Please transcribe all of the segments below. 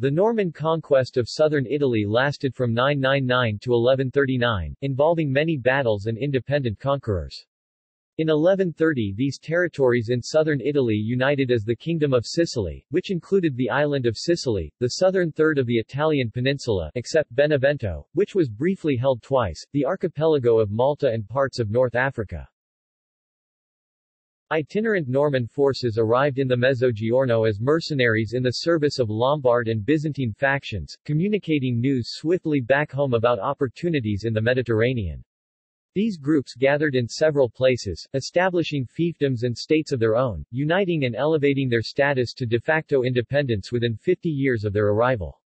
The Norman conquest of southern Italy lasted from 999 to 1139, involving many battles and independent conquerors. In 1130 these territories in southern Italy united as the Kingdom of Sicily, which included the island of Sicily, the southern third of the Italian peninsula except Benevento, which was briefly held twice, the archipelago of Malta and parts of North Africa. Itinerant Norman forces arrived in the Mezzogiorno as mercenaries in the service of Lombard and Byzantine factions, communicating news swiftly back home about opportunities in the Mediterranean. These groups gathered in several places, establishing fiefdoms and states of their own, uniting and elevating their status to de facto independence within 50 years of their arrival.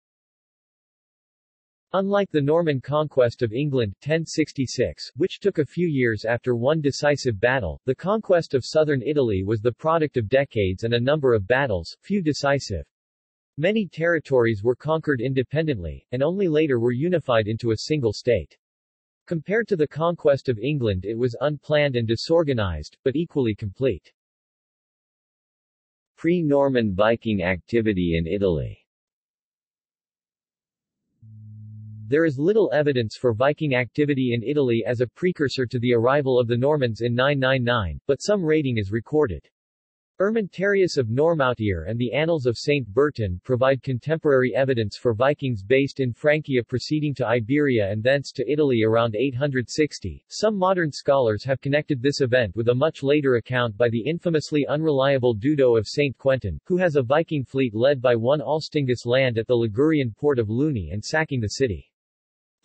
Unlike the Norman conquest of England 1066, which took a few years after one decisive battle, the conquest of southern Italy was the product of decades and a number of battles, few decisive. Many territories were conquered independently, and only later were unified into a single state. Compared to the conquest of England it was unplanned and disorganized, but equally complete. Pre-Norman Viking activity in Italy There is little evidence for Viking activity in Italy as a precursor to the arrival of the Normans in 999, but some raiding is recorded. Ermentarius of Noirmoutier and the Annals of St. Bertin provide contemporary evidence for Vikings based in Francia proceeding to Iberia and thence to Italy around 860. Some modern scholars have connected this event with a much later account by the infamously unreliable Dudo of St. Quentin, who has a Viking fleet led by one Alstingus land at the Ligurian port of Luni and sacking the city.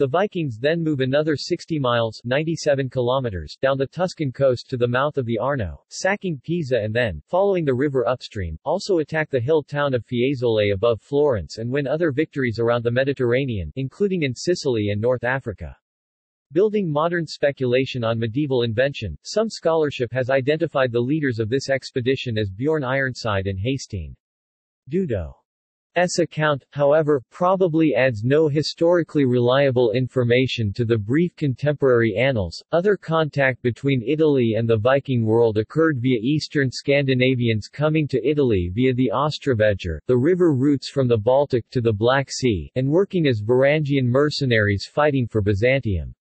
The Vikings then move another 60 miles 97 kilometers down the Tuscan coast to the mouth of the Arno, sacking Pisa and then, following the river upstream, also attack the hill town of Fiesole above Florence and win other victories around the Mediterranean, including in Sicily and North Africa. Building modern speculation on medieval invention, some scholarship has identified the leaders of this expedition as Bjorn Ironside and Hastein. Dudo S account, however, probably adds no historically reliable information to the brief contemporary annals. Other contact between Italy and the Viking world occurred via eastern Scandinavians coming to Italy via the Austrvegr, the river routes from the Baltic to the Black Sea, and working as Varangian mercenaries fighting for Byzantium.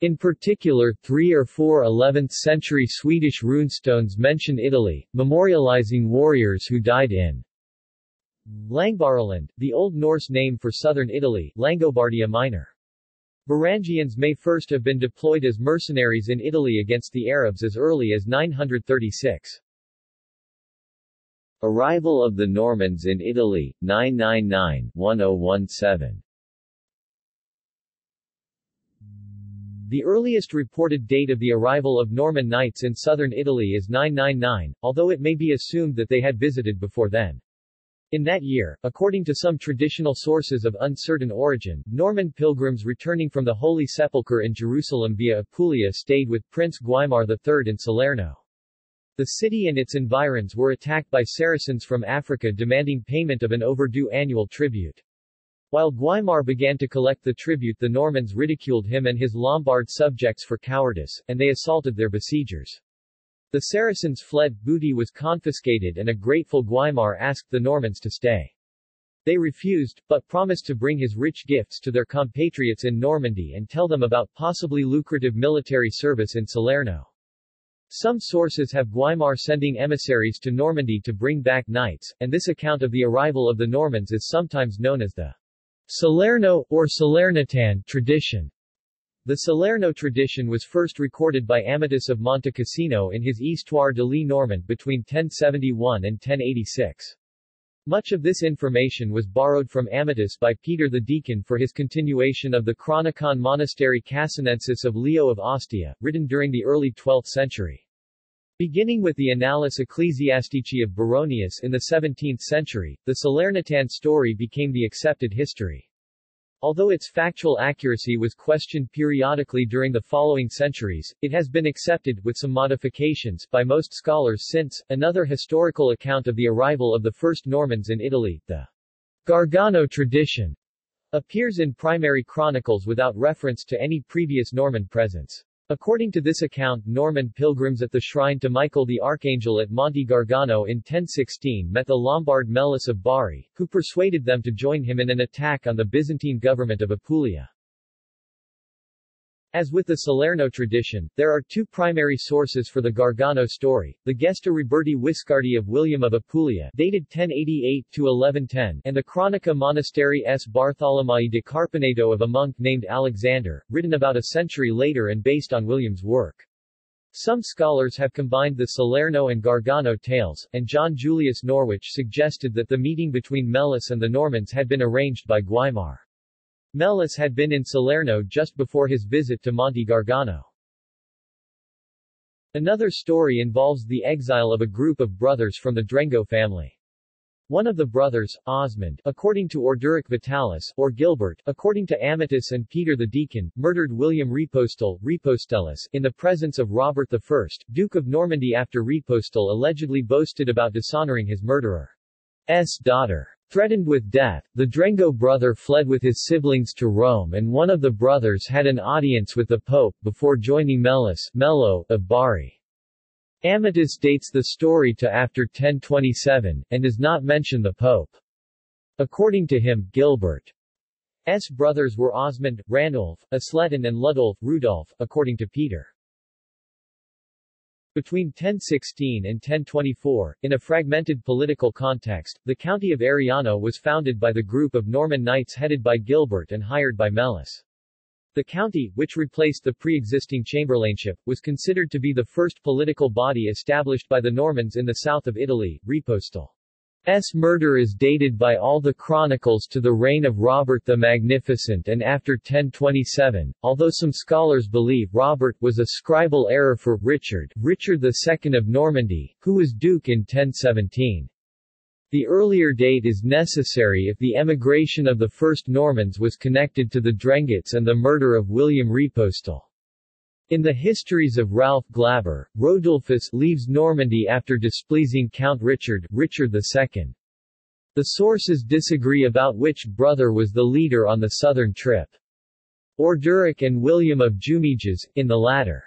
In particular, three or four 11th-century Swedish runestones mention Italy, memorializing warriors who died in Langbaraland, the Old Norse name for southern Italy, Langobardia Minor. Varangians may first have been deployed as mercenaries in Italy against the Arabs as early as 936. Arrival of the Normans in Italy, 999-1017 The earliest reported date of the arrival of Norman knights in southern Italy is 999, although it may be assumed that they had visited before then. In that year, according to some traditional sources of uncertain origin, Norman pilgrims returning from the Holy Sepulchre in Jerusalem via Apulia stayed with Prince Guaimar III in Salerno. The city and its environs were attacked by Saracens from Africa demanding payment of an overdue annual tribute. While Guaimar began to collect the tribute the Normans ridiculed him and his Lombard subjects for cowardice, and they assaulted their besiegers. The Saracens fled, booty was confiscated and a grateful Guaimar asked the Normans to stay. They refused, but promised to bring his rich gifts to their compatriots in Normandy and tell them about possibly lucrative military service in Salerno. Some sources have Guaimar sending emissaries to Normandy to bring back knights, and this account of the arrival of the Normans is sometimes known as the Salerno, or Salernitan, tradition. The Salerno tradition was first recorded by Amatus of Monte Cassino in his Ystoire de li Normant between 1071 and 1086. Much of this information was borrowed from Amatus by Peter the Deacon for his continuation of the Chronicon Monasterii Casinensis of Leo of Ostia, written during the early 12th century. Beginning with the Annales Ecclesiastici of Baronius in the 17th century, the Salernitan story became the accepted history. Although its factual accuracy was questioned periodically during the following centuries, it has been accepted, with some modifications, by most scholars since. Another historical account of the arrival of the first Normans in Italy, the Gargano tradition, appears in primary chronicles without reference to any previous Norman presence. According to this account Norman pilgrims at the shrine to Michael the Archangel at Monte Gargano in 1016 met the Lombard Melus of Bari, who persuaded them to join him in an attack on the Byzantine government of Apulia. As with the Salerno tradition, there are two primary sources for the Gargano story, the Gesta Roberti Wiscardi of William of Apulia dated 1088-1110 and the Chronica Monasterii s Bartholomei de Carpineto of a monk named Alexander, written about a century later and based on William's work. Some scholars have combined the Salerno and Gargano tales, and John Julius Norwich suggested that the meeting between Melus and the Normans had been arranged by Guaimar. Melus had been in Salerno just before his visit to Monte Gargano. Another story involves the exile of a group of brothers from the Drengot family. One of the brothers, Osmond, according to Orderic Vitalis, or Gilbert, according to Amatus and Peter the Deacon, murdered William Repostel Ripostellus, in the presence of Robert I, Duke of Normandy after Repostel allegedly boasted about dishonoring his murderer's daughter. Threatened with death, the Drengot brother fled with his siblings to Rome and one of the brothers had an audience with the Pope before joining Melus Mello of Bari. Amatus dates the story to after 1027, and does not mention the Pope. According to him, Gilbert's brothers were Osmond, Ranulf, Asletin and Ludolf, Rudolf, according to Peter. Between 1016 and 1024, in a fragmented political context, the county of Ariano was founded by the group of Norman knights headed by Gilbert and hired by Melus. The county, which replaced the pre-existing chamberlainship, was considered to be the first political body established by the Normans in the south of Italy, Repostel. S. murder is dated by all the chronicles to the reign of Robert the Magnificent and after 1027, although some scholars believe Robert was a scribal error for Richard, Richard II of Normandy, who was duke in 1017. The earlier date is necessary if the emigration of the first Normans was connected to the Drengots and the murder of William Repostel. In the histories of Ralph Glaber, Rodulfus leaves Normandy after displeasing Count Richard, Richard II. The sources disagree about which brother was the leader on the southern trip. Orderic and William of Jumièges, in the latter.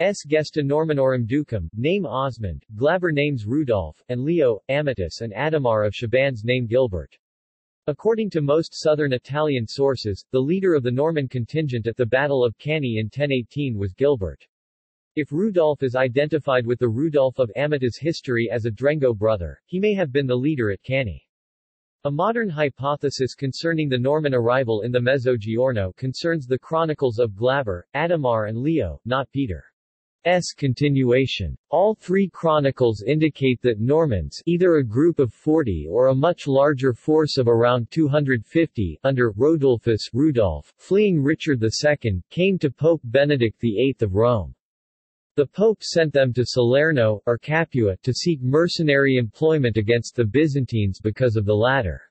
S. Gesta Normannorum Ducum, name Osmond, Glaber names Rudolph, and Leo, Amatus and Ademar of Chabannes name Gilbert. According to most southern Italian sources, the leader of the Norman contingent at the Battle of Cannae in 1018 was Gilbert. If Rudolf is identified with the Rudolf of Amatus history as a Drengot brother, he may have been the leader at Cannae. A modern hypothesis concerning the Norman arrival in the Mezzogiorno concerns the chronicles of Glaber, Ademar and Leo, not Peter. S continuation. All three chronicles indicate that Normans either a group of 40 or a much larger force of around 250 under Rodulfus Rudolph, fleeing Richard II, came to Pope Benedict VIII of Rome. The Pope sent them to Salerno, or Capua, to seek mercenary employment against the Byzantines because of the latter's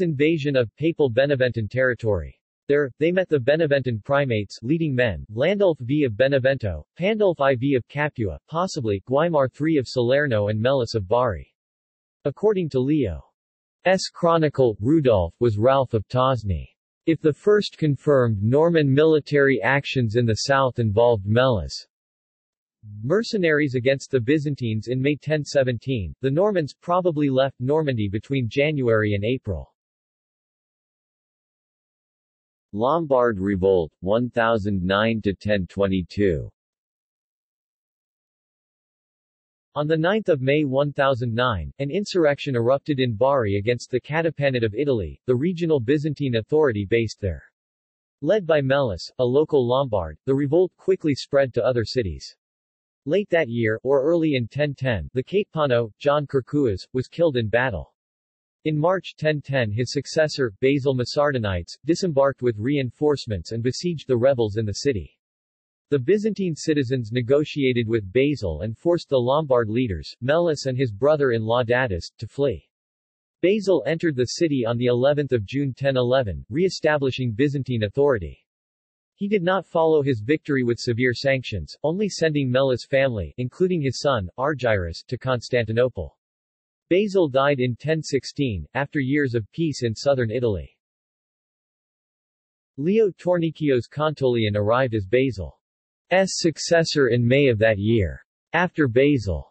invasion of Papal Beneventan territory. There, they met the Beneventan primates leading men, Landulf V of Benevento, Pandulf IV of Capua, possibly, Guaimar III of Salerno and Melus of Bari. According to Leo's chronicle, Rudolf was Ralph of Tosny. If the first confirmed Norman military actions in the south involved Melus' mercenaries against the Byzantines in May 1017, the Normans probably left Normandy between January and April. Lombard Revolt, 1009-1022 On 9 May 1009, an insurrection erupted in Bari against the Katapanate of Italy, the regional Byzantine authority based there. Led by Melus, a local Lombard, the revolt quickly spread to other cities. Late that year, or early in 1010, the katepano, John Curcuas, was killed in battle. In March 1010 his successor, Basil Mesardonites, disembarked with reinforcements and besieged the rebels in the city. The Byzantine citizens negotiated with Basil and forced the Lombard leaders, Melus and his brother-in-law Datis, to flee. Basil entered the city on the 11th of June 1011, re-establishing Byzantine authority. He did not follow his victory with severe sanctions, only sending Melus' family, including his son, Argyrus, to Constantinople. Basil died in 1016, after years of peace in southern Italy. Leo Tornikios Kontoleon arrived as Basil's successor in May of that year. After Basil's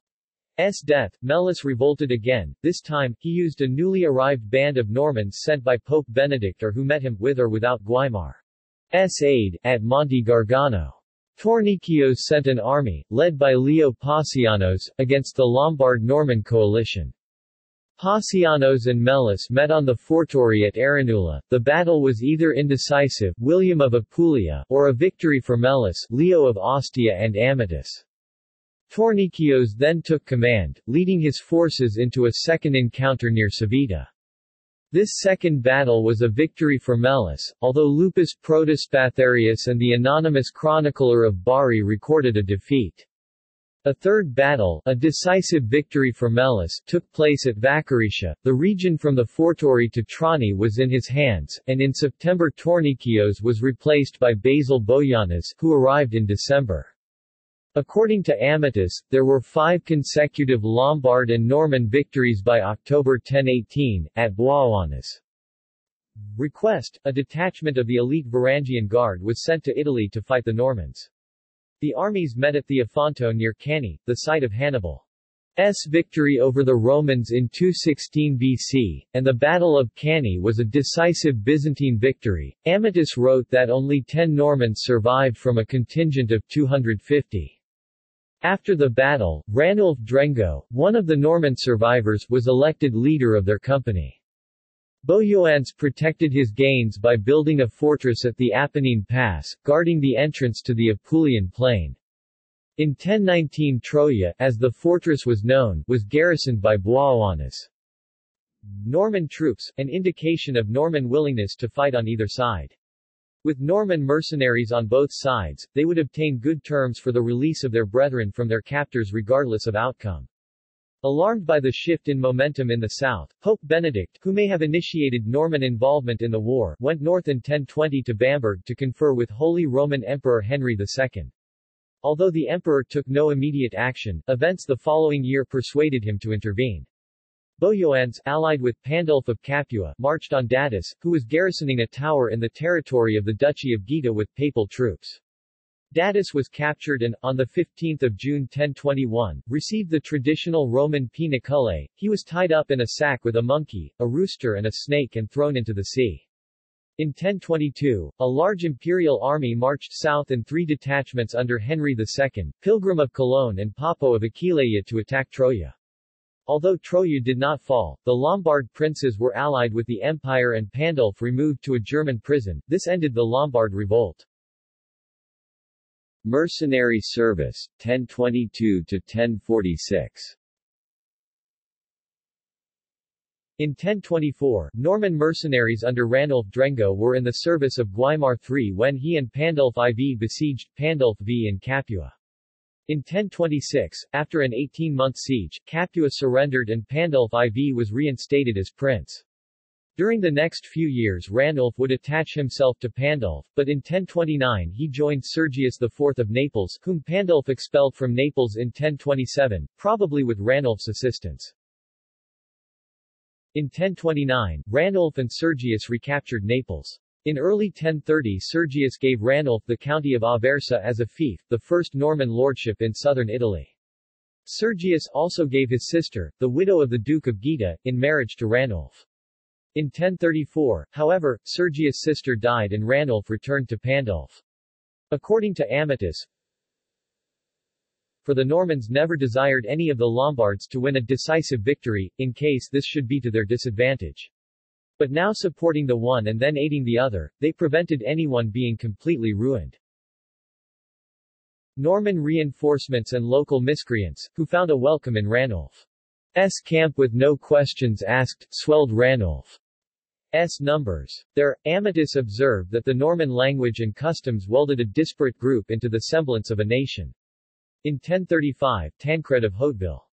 death, Melus revolted again, this time, he used a newly arrived band of Normans sent by Pope Benedict or who met him, with or without Guaimar's aid, at Monte Gargano. Tornikios sent an army, led by Leo Passianos, against the Lombard-Norman coalition. Passianos and Melus met on the Fortore at Arenula. The battle was either indecisive William of Apulia or a victory for Melus Leo of Ostia and Amatus. Tornikios then took command, leading his forces into a second encounter near Civita. This second battle was a victory for Melus, although Lupus Protospatharius and the anonymous chronicler of Bari recorded a defeat. A third battle, a decisive victory for Melus, took place at Vaccarizza. The region from the Fortore to Trani was in his hands, and in September Tornikios was replaced by Basil Boioannes, who arrived in December. According to Amatus, there were five consecutive Lombard and Norman victories by October 1018, at Boioannes. Request, a detachment of the elite Varangian Guard was sent to Italy to fight the Normans. The armies met at Theofonto near Cannae, the site of Hannibal's victory over the Romans in 216 BC, and the Battle of Cannae was a decisive Byzantine victory. Amatus wrote that only ten Normans survived from a contingent of 250. After the battle, Ranulf Drengot, one of the Norman survivors, was elected leader of their company. Boioannes protected his gains by building a fortress at the Apennine Pass, guarding the entrance to the Apulian plain. In 1019 Troia, as the fortress was known, was garrisoned by Boioannes. Norman troops, an indication of Norman willingness to fight on either side. With Norman mercenaries on both sides, they would obtain good terms for the release of their brethren from their captors regardless of outcome. Alarmed by the shift in momentum in the south, Pope Benedict, who may have initiated Norman involvement in the war, went north in 1020 to Bamberg to confer with Holy Roman Emperor Henry II. Although the emperor took no immediate action, events the following year persuaded him to intervene. Boioannes, allied with Pandulf of Capua, marched on Datis, who was garrisoning a tower in the territory of the Duchy of Gaeta with papal troops. Datis was captured and, on 15 June 1021, received the traditional Roman poena cullei. He was tied up in a sack with a monkey, a rooster and a snake and thrown into the sea. In 1022, a large imperial army marched south in three detachments under Henry II, Pilgrim of Cologne and Poppo of Aquileia to attack Troia. Although Troia did not fall, the Lombard princes were allied with the empire and Pandulf removed to a German prison. This ended the Lombard revolt. Mercenary service, 1022-1046 In 1024, Norman mercenaries under Ranulf Drengot were in the service of Guaimar III when he and Pandulf IV besieged Pandulf V in Capua. In 1026, after an 18-month siege, Capua surrendered and Pandulf IV was reinstated as prince. During the next few years Ranulf would attach himself to Pandulf, but in 1029 he joined Sergius IV of Naples, whom Pandulf expelled from Naples in 1027, probably with Ranulf's assistance. In 1029, Ranulf and Sergius recaptured Naples. In early 1030 Sergius gave Ranulf the county of Aversa as a fief, the first Norman lordship in southern Italy. Sergius also gave his sister, the widow of the Duke of Gaeta, in marriage to Ranulf. In 1034, however, Sergius' sister died and Ranulf returned to Pandulf. According to Amatus, for the Normans never desired any of the Lombards to win a decisive victory, in case this should be to their disadvantage. But now supporting the one and then aiding the other, they prevented anyone being completely ruined. Norman reinforcements and local miscreants, who found a welcome in Ranulf's camp with no questions asked, swelled Ranulf's numbers. There, Amatus observed that the Norman language and customs welded a disparate group into the semblance of a nation. In 1035, Tancred of Hauteville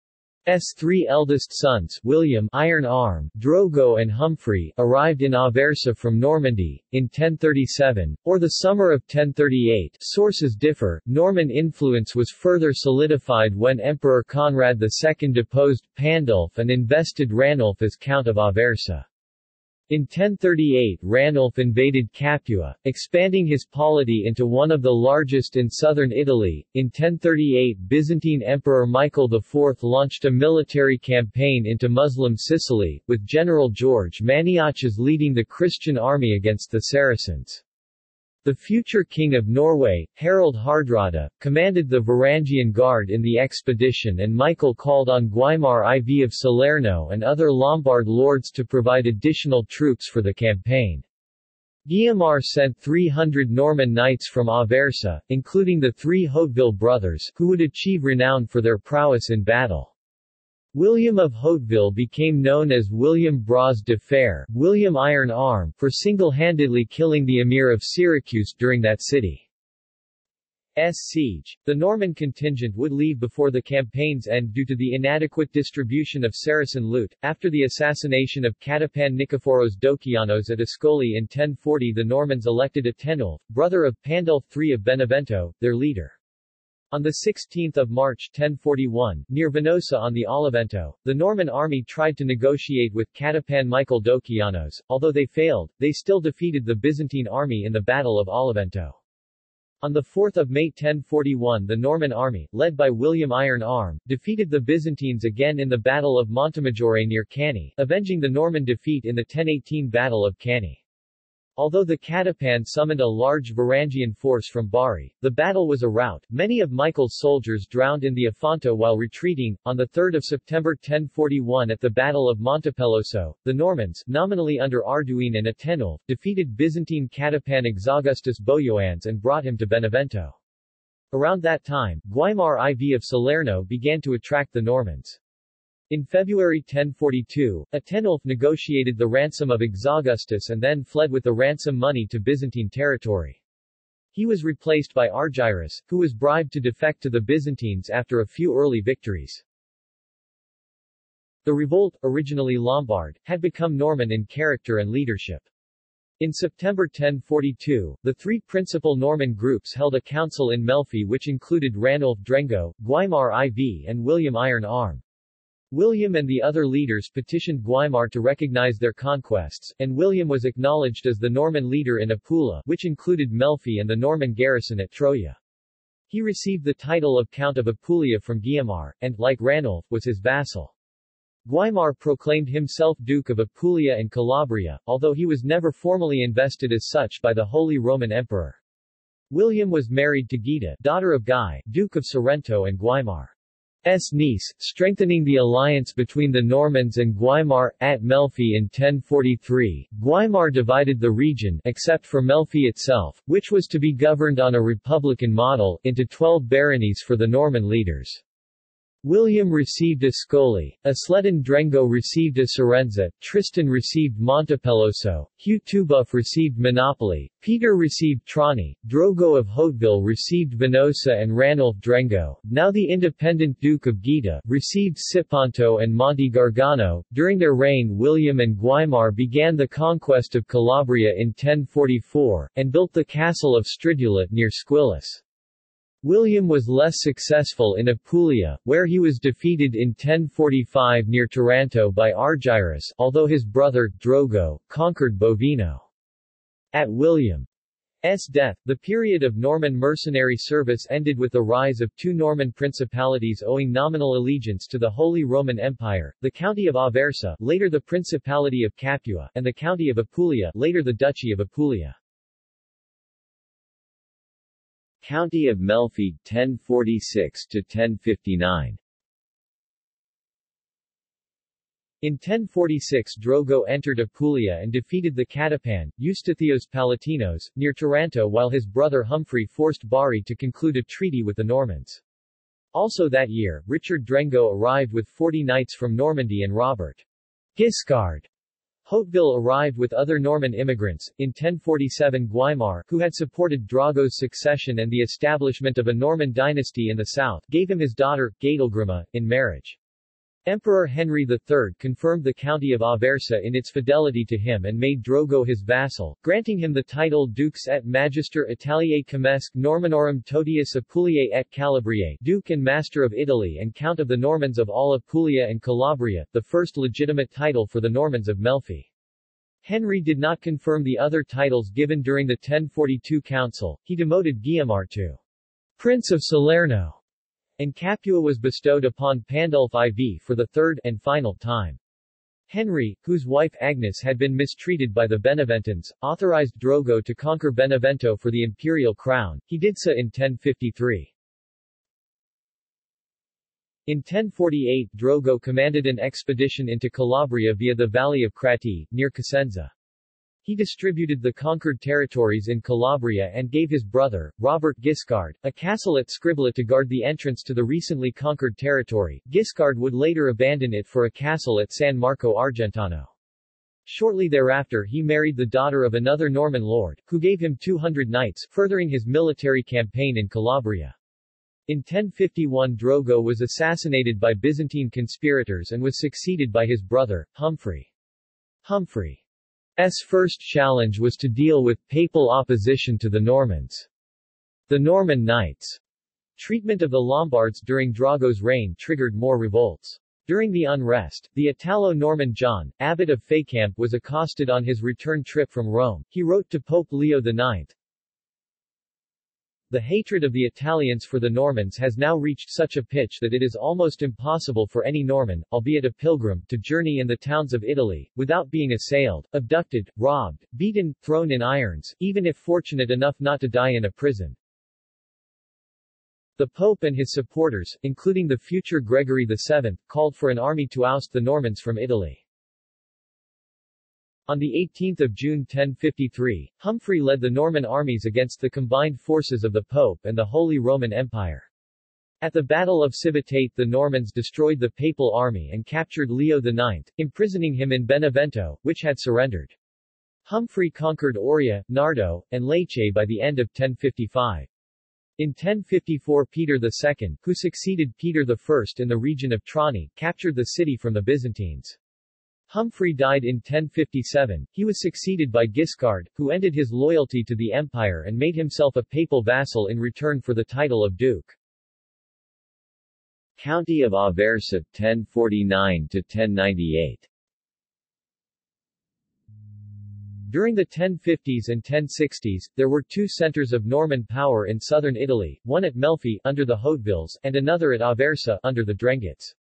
S three eldest sons, William Iron Arm, Drogo and Humphrey, arrived in Aversa from Normandy, in 1037, or the summer of 1038 sources differ. Norman influence was further solidified when Emperor Conrad II deposed Pandulf and invested Ranulf as Count of Aversa. In 1038 Ranulf invaded Capua, expanding his polity into one of the largest in southern Italy. In 1038 Byzantine Emperor Michael IV launched a military campaign into Muslim Sicily, with General George Maniaces leading the Christian army against the Saracens. The future King of Norway, Harald Hardrada, commanded the Varangian Guard in the expedition and Michael called on Guaimar IV of Salerno and other Lombard lords to provide additional troops for the campaign. Guaimar sent 300 Norman knights from Aversa, including the three Hauteville brothers, who would achieve renown for their prowess in battle. William of Hauteville became known as William Bras de Fer, William Iron Arm, for single-handedly killing the Emir of Syracuse during that city's siege. The Norman contingent would leave before the campaign's end due to the inadequate distribution of Saracen loot. After the assassination of Catapan Nikephoros Dokianos at Ascoli in 1040 the Normans elected Atenulf, brother of Pandulf III of Benevento, their leader. On 16 March 1041, near Venosa on the Olivento, the Norman army tried to negotiate with Catapan Michael Dokianos. Although they failed, they still defeated the Byzantine army in the Battle of Olivento. On 4 May 1041 the Norman army, led by William Iron Arm, defeated the Byzantines again in the Battle of Montemaggiore near Cannae, avenging the Norman defeat in the 1018 Battle of Cannae. Although the Catapan summoned a large Varangian force from Bari, the battle was a rout. Many of Michael's soldiers drowned in the Ofanto while retreating. On 3 September 1041 at the Battle of Montepelloso, the Normans, nominally under Arduin and Atenulf, defeated Byzantine Catapan Exaugustus Boioannes and brought him to Benevento. Around that time, Guaimar IV of Salerno began to attract the Normans. In February 1042, Atenulf negotiated the ransom of Exaugustus and then fled with the ransom money to Byzantine territory. He was replaced by Argyrus, who was bribed to defect to the Byzantines after a few early victories. The revolt, originally Lombard, had become Norman in character and leadership. In September 1042, the three principal Norman groups held a council in Melfi which included Ranulf Drengot, Guaimar IV and William Iron Arm. William and the other leaders petitioned Guaimar to recognize their conquests, and William was acknowledged as the Norman leader in Apulia, which included Melfi and the Norman garrison at Troia. He received the title of Count of Apulia from Guaimar, and, like Ranulf, was his vassal. Guaimar proclaimed himself Duke of Apulia and Calabria, although he was never formally invested as such by the Holy Roman Emperor. William was married to Guida, daughter of Guy, Duke of Sorrento and Guaimar. S. Nice, strengthening the alliance between the Normans and Guaimar. At Melfi in 1043, Guaimar divided the region except for Melfi itself, which was to be governed on a republican model, into twelve baronies for the Norman leaders. William received Ascoli, Asletin Drengot received a Sorenza, Tristan received Montepeloso, Hugh Tubuff received Monopoli, Peter received Trani, Drogo of Hauteville received Venosa and Ranulf Drengot, now the independent Duke of Gaeta, received Siponto and Monte Gargano. During their reign William and Guaimar began the conquest of Calabria in 1044, and built the castle of Stridula near Squillace. William was less successful in Apulia, where he was defeated in 1045 near Taranto by Argyrus, although his brother, Drogo, conquered Bovino. At William's death, the period of Norman mercenary service ended with the rise of two Norman principalities owing nominal allegiance to the Holy Roman Empire, the County of Aversa later the Principality of Capua, and the County of Apulia later the Duchy of Apulia. County of Melfi 1046 to 1059 In 1046 Drogo entered Apulia and defeated the Catapan, Eustathios Palatinos, near Taranto while his brother Humphrey forced Bari to conclude a treaty with the Normans. Also that year, Richard Drengot arrived with 40 knights from Normandy and Robert Guiscard Hauteville arrived with other Norman immigrants. In 1047 Guaimar, who had supported Drogo's succession and the establishment of a Norman dynasty in the south, gave him his daughter, Gaitelgrima, in marriage. Emperor Henry III confirmed the county of Aversa in its fidelity to him and made Drogo his vassal, granting him the title Dux et Magister Italiae Comesque Normannorum Totius Apuliae et Calabriae Duke and Master of Italy and Count of the Normans of all Apulia and Calabria, the first legitimate title for the Normans of Melfi. Henry did not confirm the other titles given during the 1042 council, he demoted Guaimar to Prince of Salerno, and Capua was bestowed upon Pandulf IV for the third and final time. Henry, whose wife Agnes had been mistreated by the Beneventans, authorized Drogo to conquer Benevento for the imperial crown, he did so in 1053. In 1048 Drogo commanded an expedition into Calabria via the valley of Crati, near Cosenza. He distributed the conquered territories in Calabria and gave his brother, Robert Guiscard, a castle at Scribla to guard the entrance to the recently conquered territory. Guiscard would later abandon it for a castle at San Marco Argentano. Shortly thereafter he married the daughter of another Norman lord, who gave him 200 knights, furthering his military campaign in Calabria. In 1051 Drogo was assassinated by Byzantine conspirators and was succeeded by his brother, Humphrey. Humphrey. Humphrey's first challenge was to deal with papal opposition to the Normans. The Norman Knights' treatment of the Lombards during Drogo's reign triggered more revolts. During the unrest, the Italo-Norman John, abbot of Fécamp was accosted on his return trip from Rome. He wrote to Pope Leo IX, the hatred of the Italians for the Normans has now reached such a pitch that it is almost impossible for any Norman, albeit a pilgrim, to journey in the towns of Italy, without being assailed, abducted, robbed, beaten, thrown in irons, even if fortunate enough not to die in a prison. The Pope and his supporters, including the future Gregory VII, called for an army to oust the Normans from Italy. On 18 June 1053, Humphrey led the Norman armies against the combined forces of the Pope and the Holy Roman Empire. At the Battle of Civitate the Normans destroyed the papal army and captured Leo IX, imprisoning him in Benevento, which had surrendered. Humphrey conquered Oria, Nardo, and Lecce by the end of 1055. In 1054 Peter II, who succeeded Peter I in the region of Trani, captured the city from the Byzantines. Humphrey died in 1057. He was succeeded by Guiscard, who ended his loyalty to the empire and made himself a papal vassal in return for the title of duke. County of Aversa 1049 to 1098 During the 1050s and 1060s, there were two centers of Norman power in southern Italy, one at Melfi under the Hautevilles, and another at Aversa under the Drengots.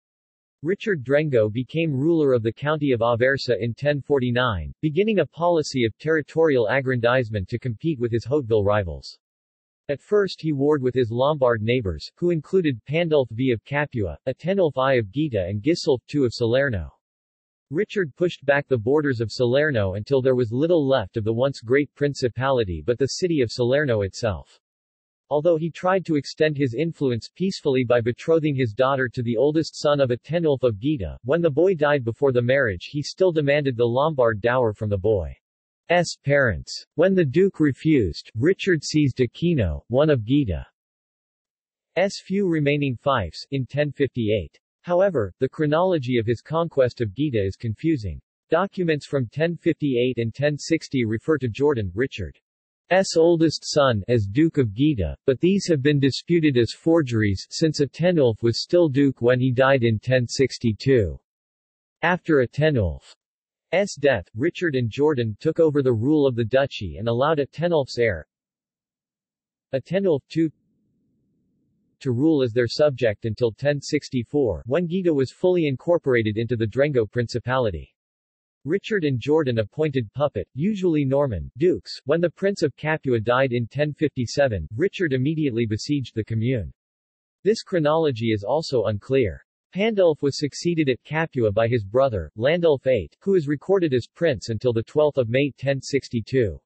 Richard Drengot became ruler of the county of Aversa in 1049, beginning a policy of territorial aggrandizement to compete with his Hauteville rivals. At first he warred with his Lombard neighbors, who included Pandulf V of Capua, Atenulf I of Gaeta and Gisulf II of Salerno. Richard pushed back the borders of Salerno until there was little left of the once great principality but the city of Salerno itself. Although he tried to extend his influence peacefully by betrothing his daughter to the oldest son of Atenulf of Gaeta, when the boy died before the marriage he still demanded the Lombard dower from the boy's parents. When the duke refused, Richard seized Aquino, one of Gaeta's few remaining fiefs, in 1058. However, the chronology of his conquest of Gaeta is confusing. Documents from 1058 and 1060 refer to Jordan, Richard. S. oldest son as Duke of Gaeta, but these have been disputed as forgeries since Atenulf was still duke when he died in 1062. After Atenulf's death, Richard and Jordan took over the rule of the duchy and allowed Atenulf's heir, Atenulf II, to rule as their subject until 1064, when Gaeta was fully incorporated into the Drengot Principality. Richard and Jordan appointed puppet, usually Norman, dukes. When the Prince of Capua died in 1057, Richard immediately besieged the commune. This chronology is also unclear. Pandulf was succeeded at Capua by his brother, Landulf VIII, who is recorded as prince until 12 May 1062.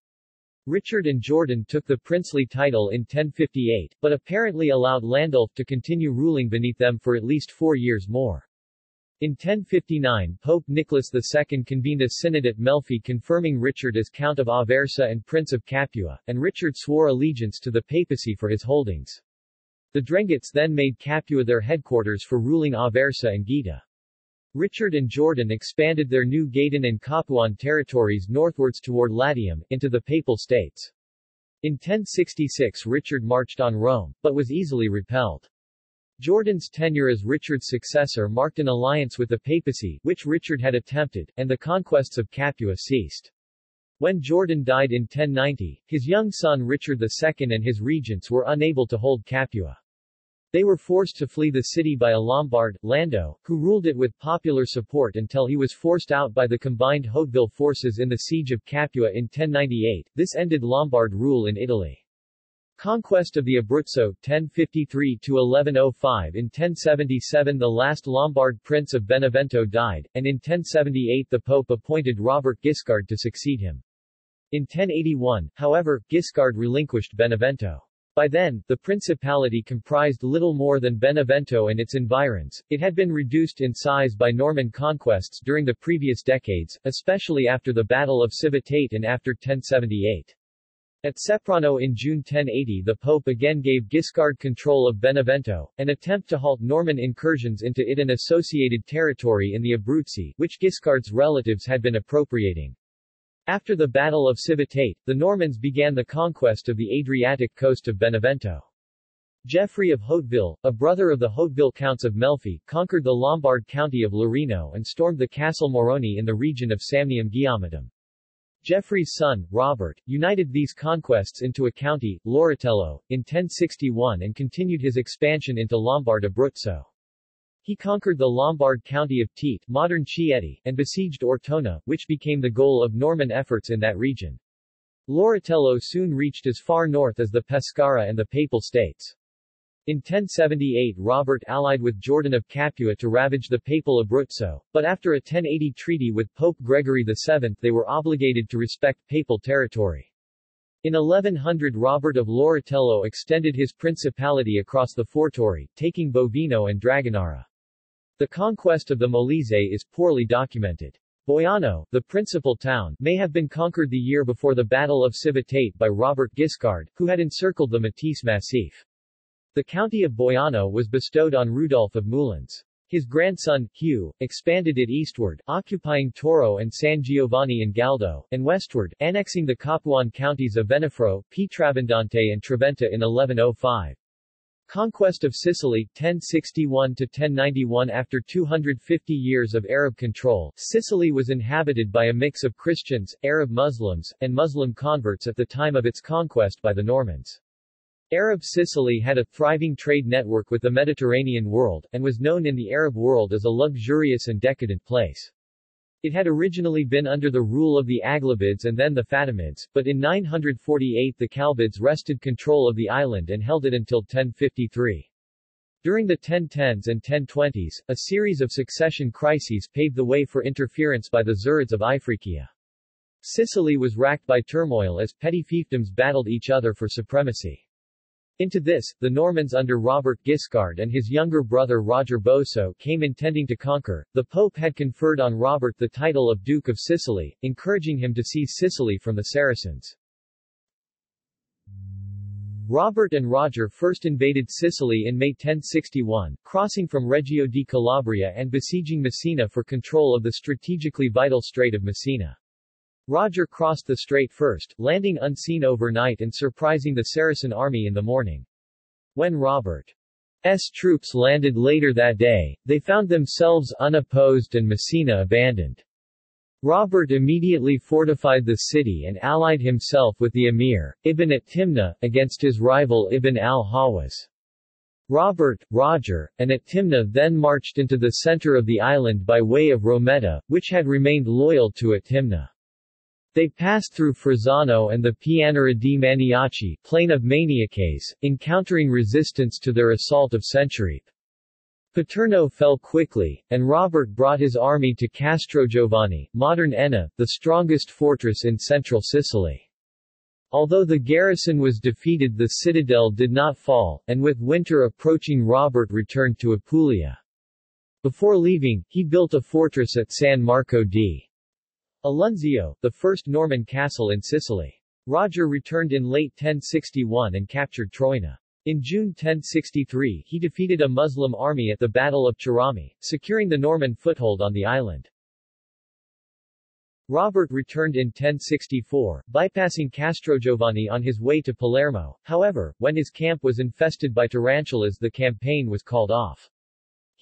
Richard and Jordan took the princely title in 1058, but apparently allowed Landulf to continue ruling beneath them for at least four years more. In 1059 Pope Nicholas II convened a synod at Melfi confirming Richard as Count of Aversa and Prince of Capua, and Richard swore allegiance to the papacy for his holdings. The Drengots then made Capua their headquarters for ruling Aversa and Gaeta. Richard and Jordan expanded their new Gaetan and Capuan territories northwards toward Latium, into the Papal States. In 1066 Richard marched on Rome, but was easily repelled. Jordan's tenure as Richard's successor marked an alliance with the papacy, which Richard had attempted, and the conquests of Capua ceased. When Jordan died in 1090, his young son Richard II and his regents were unable to hold Capua. They were forced to flee the city by a Lombard, Lando, who ruled it with popular support until he was forced out by the combined Hauteville forces in the siege of Capua in 1098. This ended Lombard rule in Italy. Conquest of the Abruzzo 1053-1105 In 1077 the last Lombard prince of Benevento died, and in 1078 the Pope appointed Robert Guiscard to succeed him. In 1081, however, Guiscard relinquished Benevento. By then, the principality comprised little more than Benevento and its environs. It had been reduced in size by Norman conquests during the previous decades, especially after the Battle of Civitate and after 1078. At Ceprano in June 1080 the Pope again gave Guiscard control of Benevento, an attempt to halt Norman incursions into it and associated territory in the Abruzzi, which Guiscard's relatives had been appropriating. After the Battle of Civitate, the Normans began the conquest of the Adriatic coast of Benevento. Geoffrey of Hauteville, a brother of the Hauteville Counts of Melfi, conquered the Lombard county of Larino and stormed the Castle Moroni in the region of Samnium Guiamatum. Geoffrey's son, Robert, united these conquests into a county, Loritello, in 1061 and continued his expansion into Lombard Abruzzo. He conquered the Lombard county of Teate modern Chieti, and besieged Ortona, which became the goal of Norman efforts in that region. Loritello soon reached as far north as the Pescara and the Papal States. In 1078 Robert allied with Jordan of Capua to ravage the Papal Abruzzo, but after a 1080 treaty with Pope Gregory VII they were obligated to respect papal territory. In 1100 Robert of Loritello extended his principality across the Fortore, taking Bovino and Dragonara. The conquest of the Molise is poorly documented. Boiano, the principal town, may have been conquered the year before the Battle of Civitate by Robert Guiscard, who had encircled the Matese Massif. The county of Boiano was bestowed on Rudolph of Moulins. His grandson, Hugh, expanded it eastward, occupying Toro and San Giovanni in Galdo, and westward, annexing the Capuan counties of Venafro, Pietrabbondante and Trivento in 1105. Conquest of Sicily, 1061-1091 After 250 years of Arab control, Sicily was inhabited by a mix of Christians, Arab Muslims, and Muslim converts at the time of its conquest by the Normans. Arab Sicily had a thriving trade network with the Mediterranean world, and was known in the Arab world as a luxurious and decadent place. It had originally been under the rule of the Aghlabids and then the Fatimids, but in 948 the Kalbids wrested control of the island and held it until 1053. During the 1010s and 1020s, a series of succession crises paved the way for interference by the Zirids of Ifriqiya. Sicily was racked by turmoil as petty fiefdoms battled each other for supremacy. Into this, the Normans under Robert Guiscard and his younger brother Roger Bosso came intending to conquer. The Pope had conferred on Robert the title of Duke of Sicily, encouraging him to seize Sicily from the Saracens. Robert and Roger first invaded Sicily in May 1061, crossing from Reggio di Calabria and besieging Messina for control of the strategically vital Strait of Messina. Roger crossed the strait first, landing unseen overnight and surprising the Saracen army in the morning. When Robert's troops landed later that day, they found themselves unopposed and Messina abandoned. Robert immediately fortified the city and allied himself with the emir, Ibn at-Timna, against his rival Ibn al-Hawaz. Robert, Roger, and at-Timna then marched into the center of the island by way of Rometa, which had remained loyal to at-Timna. They passed through Frazzanò and the Pianura di Maniaci plain of Maniaces, encountering resistance to their assault of Centuripe. Paterno fell quickly, and Robert brought his army to Castrogiovanni, modern Enna, the strongest fortress in central Sicily. Although the garrison was defeated the citadel did not fall, and with winter approaching Robert returned to Apulia. Before leaving, he built a fortress at San Marco di Alunzio, the first Norman castle in Sicily. Roger returned in late 1061 and captured Troina. In June 1063 he defeated a Muslim army at the Battle of Cerami, securing the Norman foothold on the island. Robert returned in 1064, bypassing Castrogiovanni on his way to Palermo, however, when his camp was infested by tarantulas the campaign was called off.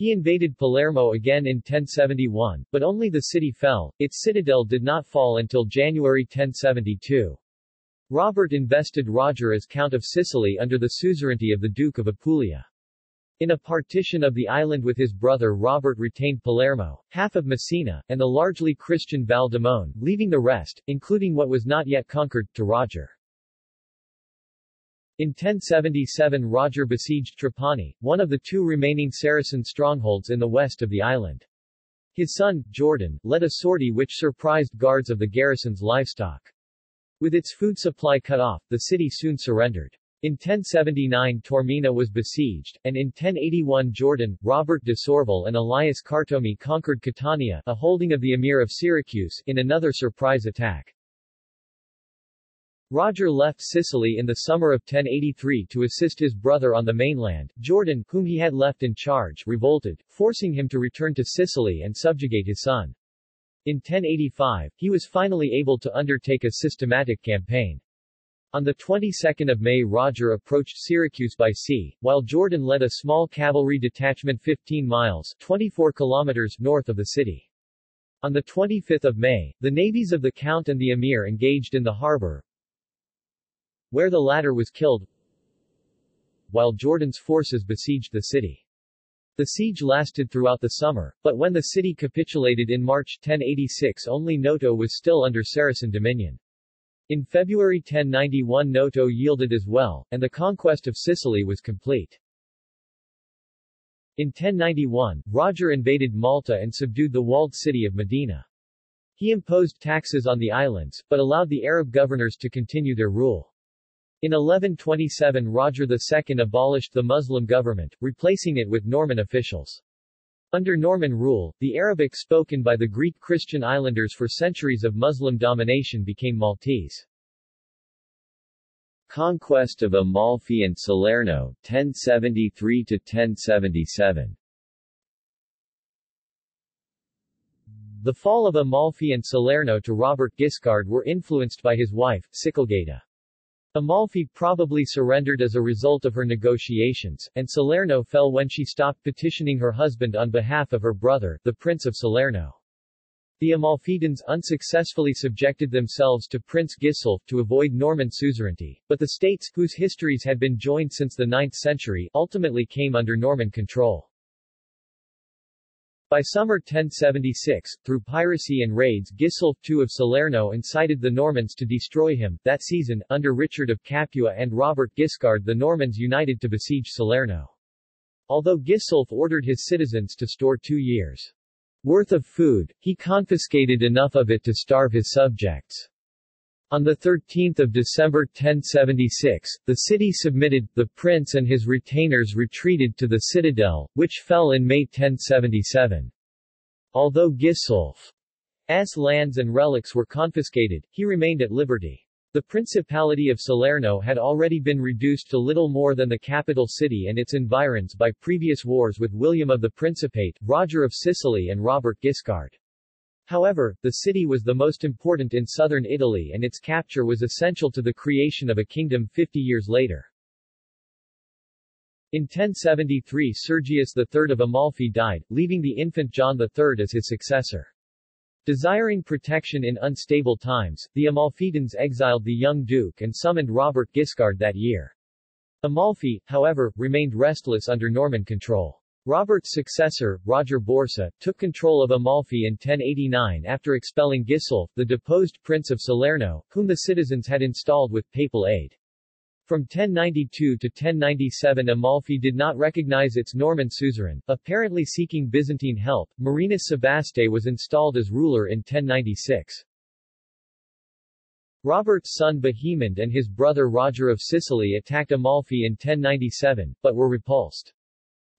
He invaded Palermo again in 1071, but only the city fell, its citadel did not fall until January 1072. Robert invested Roger as Count of Sicily under the suzerainty of the Duke of Apulia. In a partition of the island with his brother Robert retained Palermo, half of Messina, and the largely Christian Val Demone, leaving the rest, including what was not yet conquered, to Roger. In 1077 Roger besieged Trapani, one of the two remaining Saracen strongholds in the west of the island. His son, Jordan, led a sortie which surprised guards of the garrison's livestock. With its food supply cut off, the city soon surrendered. In 1079 Taormina was besieged, and in 1081 Jordan, Robert de Sorvel and Elias Cartomi conquered Catania, a holding of the Emir of Syracuse, in another surprise attack. Roger left Sicily in the summer of 1083 to assist his brother on the mainland. Jordan, whom he had left in charge, revolted, forcing him to return to Sicily and subjugate his son. In 1085, he was finally able to undertake a systematic campaign. On the 22nd of May Roger approached Syracuse by sea, while Jordan led a small cavalry detachment 15 miles 24 kilometers north of the city. On the 25th of May, the navies of the Count and the Emir engaged in the harbor, where the latter was killed, while Jordan's forces besieged the city. The siege lasted throughout the summer, but when the city capitulated in March 1086 only Noto was still under Saracen dominion. In February 1091 Noto yielded as well, and the conquest of Sicily was complete. In 1091, Roger invaded Malta and subdued the walled city of Medina. He imposed taxes on the islands, but allowed the Arab governors to continue their rule. In 1127 Roger II abolished the Muslim government, replacing it with Norman officials. Under Norman rule, the Arabic spoken by the Greek Christian islanders for centuries of Muslim domination became Maltese. Conquest of Amalfi and Salerno, 1073–1077 The fall of Amalfi and Salerno to Robert Guiscard were influenced by his wife, Sikelgaita. Amalfi probably surrendered as a result of her negotiations, and Salerno fell when she stopped petitioning her husband on behalf of her brother, the Prince of Salerno. The Amalfitans unsuccessfully subjected themselves to Prince Gisulf to avoid Norman suzerainty, but the states, whose histories had been joined since the 9th century, ultimately came under Norman control. By summer 1076, through piracy and raids Gisulf II of Salerno incited the Normans to destroy him. That season, under Richard of Capua and Robert Guiscard the Normans united to besiege Salerno. Although Gisulf ordered his citizens to store two years' worth of food, he confiscated enough of it to starve his subjects. On 13 December 1076, the city submitted, the prince and his retainers retreated to the citadel, which fell in May 1077. Although Gisulf's lands and relics were confiscated, he remained at liberty. The Principality of Salerno had already been reduced to little more than the capital city and its environs by previous wars with William of the Principate, Roger of Sicily and Robert Guiscard. However, the city was the most important in southern Italy and its capture was essential to the creation of a kingdom 50 years later. In 1073 Sergius III of Amalfi died, leaving the infant John III as his successor. Desiring protection in unstable times, the Amalfitans exiled the young duke and summoned Robert Guiscard that year. Amalfi, however, remained restless under Norman control. Robert's successor, Roger Borsa, took control of Amalfi in 1089 after expelling Gisulf, the deposed prince of Salerno, whom the citizens had installed with papal aid. From 1092 to 1097 Amalfi did not recognize its Norman suzerain, apparently seeking Byzantine help. Marinus Sebaste was installed as ruler in 1096. Robert's son Bohemond and his brother Roger of Sicily attacked Amalfi in 1097, but were repulsed.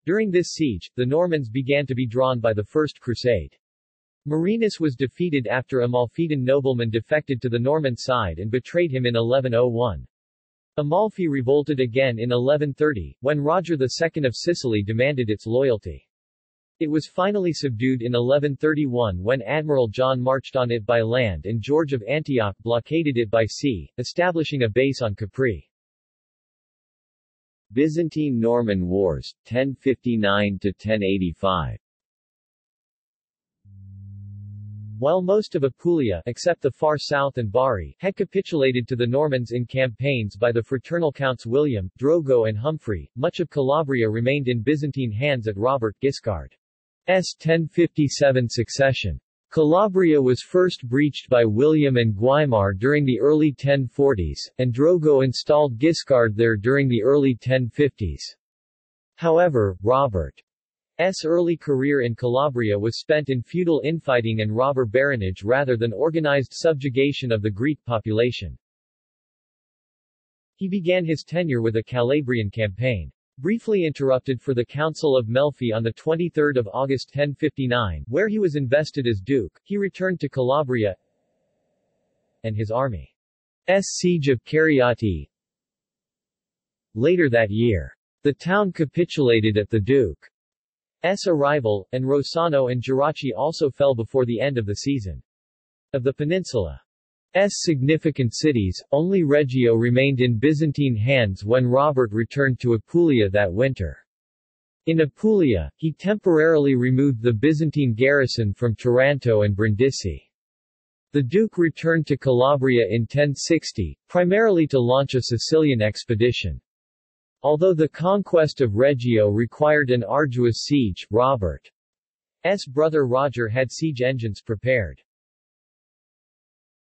During this siege, the Normans began to be drawn by the First Crusade. Marinus was defeated after a Amalfitan noblemen defected to the Norman side and betrayed him in 1101. Amalfi revolted again in 1130, when Roger II of Sicily demanded its loyalty. It was finally subdued in 1131 when Admiral John marched on it by land and George of Antioch blockaded it by sea, establishing a base on Capri. Byzantine-Norman Wars, 1059–1085 While most of Apulia except the far south and Bari had capitulated to the Normans in campaigns by the fraternal counts William, Drogo and Humphrey, much of Calabria remained in Byzantine hands at Robert Guiscard's 1057 succession. Calabria was first breached by William and Guaimar during the early 1040s, and Drogo installed Guiscard there during the early 1050s. However, Robert S. early career in Calabria was spent in feudal infighting and robber baronage rather than organized subjugation of the Greek population. He began his tenure with a Calabrian campaign. Briefly interrupted for the Council of Melfi on 23 August 1059, where he was invested as duke, he returned to Calabria and his army's siege of Cariati. Later that year, the town capitulated at the duke's arrival, and Rossano and Geraci also fell before the end of the season. Of the peninsula's significant cities, only Reggio remained in Byzantine hands when Robert returned to Apulia that winter. In Apulia, he temporarily removed the Byzantine garrison from Taranto and Brindisi. The Duke returned to Calabria in 1060, primarily to launch a Sicilian expedition. Although the conquest of Reggio required an arduous siege, Robert's brother Roger had siege engines prepared.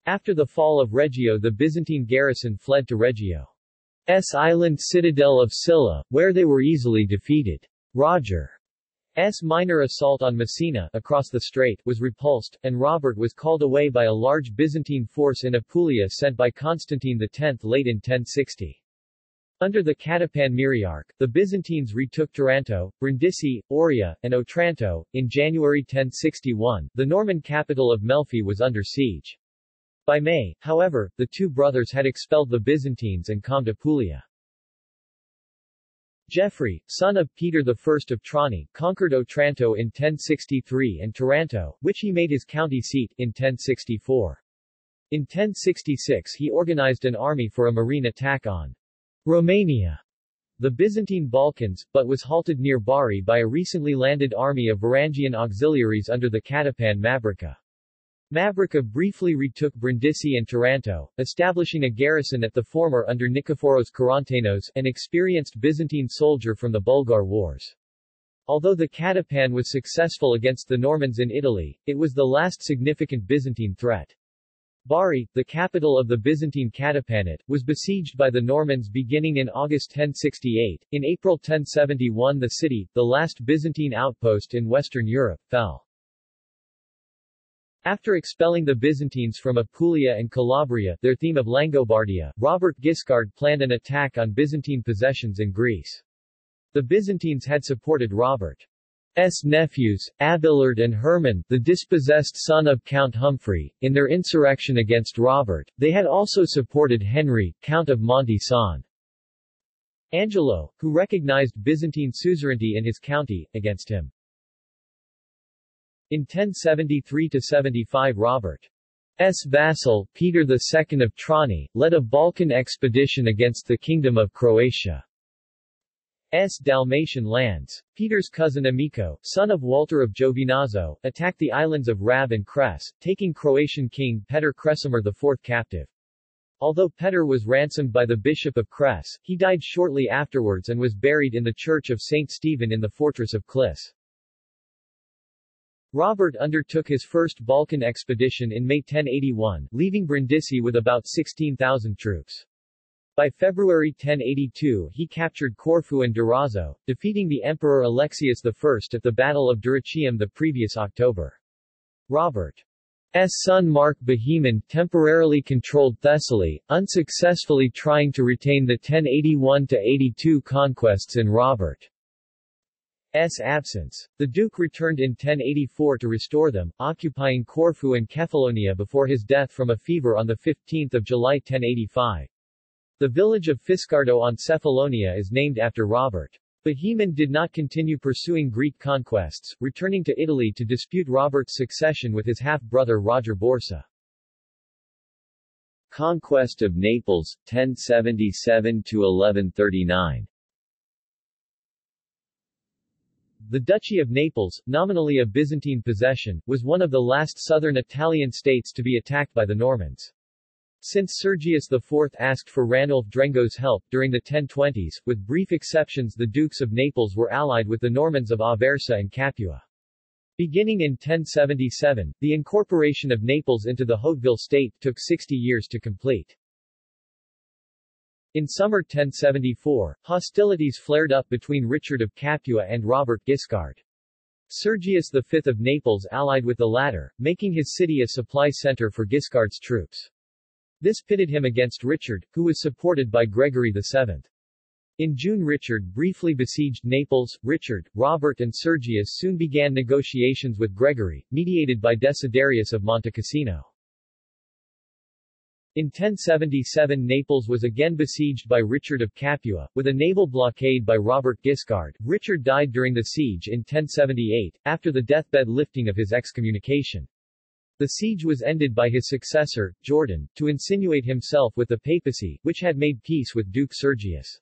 After the fall of Reggio the Byzantine garrison fled to Reggio's island citadel of Scilla, where they were easily defeated. Roger's minor assault on Messina across the strait was repulsed, and Robert was called away by a large Byzantine force in Apulia sent by Constantine X late in 1060. Under the Catapan Miriarch, the Byzantines retook Taranto, Brindisi, Oria, and Otranto. In January 1061, the Norman capital of Melfi was under siege. By May, however, the two brothers had expelled the Byzantines and calmed Apulia. Geoffrey, son of Peter I of Trani, conquered Otranto in 1063 and Taranto, which he made his county seat, in 1064. In 1066 he organized an army for a marine attack on Romania, the Byzantine Balkans, but was halted near Bari by a recently landed army of Varangian auxiliaries under the Catapan Mavrica. Mavrica briefly retook Brindisi and Taranto, establishing a garrison at the former under Nikephoros Karantanos, an experienced Byzantine soldier from the Bulgar Wars. Although the Catapan was successful against the Normans in Italy, it was the last significant Byzantine threat. Bari, the capital of the Byzantine Catapanate, was besieged by the Normans beginning in August 1068. In April 1071 the city, the last Byzantine outpost in Western Europe, fell. After expelling the Byzantines from Apulia and Calabria, their theme of Langobardia, Robert Guiscard planned an attack on Byzantine possessions in Greece. The Byzantines had supported Robert S. nephews, Abelard and Herman, the dispossessed son of Count Humphrey, in their insurrection against Robert. They had also supported Henry, Count of Monte San Angelo, who recognized Byzantine suzerainty in his county, against him. In 1073-75 Robert S. vassal, Peter II of Trani, led a Balkan expedition against the Kingdom of Croatia. S. Dalmatian lands. Peter's cousin Amico, son of Walter of Giovinazzo, attacked the islands of Rab and Cres, taking Croatian king Petar Kresimir IV captive. Although Petar was ransomed by the bishop of Cres, he died shortly afterwards and was buried in the church of St. Stephen in the fortress of Klis. Robert undertook his first Balkan expedition in May 1081, leaving Brindisi with about 16,000 troops. By February 1082 he captured Corfu and Durazzo, defeating the Emperor Alexius I at the Battle of Dyrrhachium the previous October. Robert's son Mark Bohemond temporarily controlled Thessaly, unsuccessfully trying to retain the 1081-82 conquests in Robert's absence. The Duke returned in 1084 to restore them, occupying Corfu and Kefalonia before his death from a fever on 15 July 1085. The village of Fiscardo on Cephalonia is named after Robert. Bohemond did not continue pursuing Greek conquests, returning to Italy to dispute Robert's succession with his half-brother Roger Borsa. Conquest of Naples, 1077–1139 The Duchy of Naples, nominally a Byzantine possession, was one of the last southern Italian states to be attacked by the Normans. Since Sergius IV asked for Ranulf Drengot's help during the 1020s, with brief exceptions the Dukes of Naples were allied with the Normans of Aversa and Capua. Beginning in 1077, the incorporation of Naples into the Hauteville state took 60 years to complete. In summer 1074, hostilities flared up between Richard of Capua and Robert Guiscard. Sergius V of Naples allied with the latter, making his city a supply center for Guiscard's troops. This pitted him against Richard, who was supported by Gregory VII. In June Richard briefly besieged Naples. Richard, Robert and Sergius soon began negotiations with Gregory, mediated by Desiderius of Monte Cassino. In 1077 Naples was again besieged by Richard of Capua, with a naval blockade by Robert Guiscard. Richard died during the siege in 1078, after the deathbed lifting of his excommunication. The siege was ended by his successor, Jordan, to insinuate himself with the papacy, which had made peace with Duke Sergius.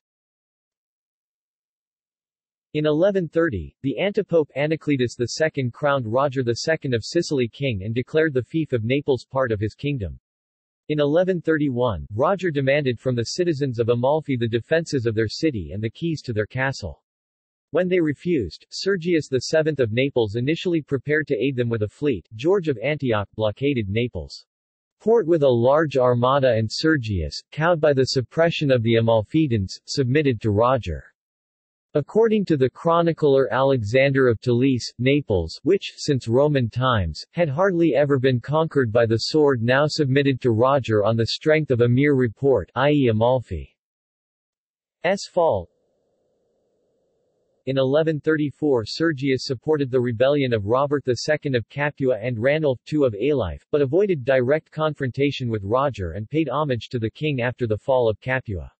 In 1130, the antipope Anacletus II crowned Roger II of Sicily king and declared the fief of Naples part of his kingdom. In 1131, Roger demanded from the citizens of Amalfi the defenses of their city and the keys to their castle. When they refused, Sergius VII of Naples initially prepared to aid them with a fleet. George of Antioch blockaded Naples. Port with a large armada and Sergius, cowed by the suppression of the Amalfitans, submitted to Roger. According to the chronicler Alexander of Telese, Naples, which, since Roman times, had hardly ever been conquered by the sword now submitted to Roger on the strength of a mere report i.e. Amalfi's fall. In 1134 Sergius supported the rebellion of Robert II of Capua and Ranulf II of Alife, but avoided direct confrontation with Roger and paid homage to the king after the fall of Capua.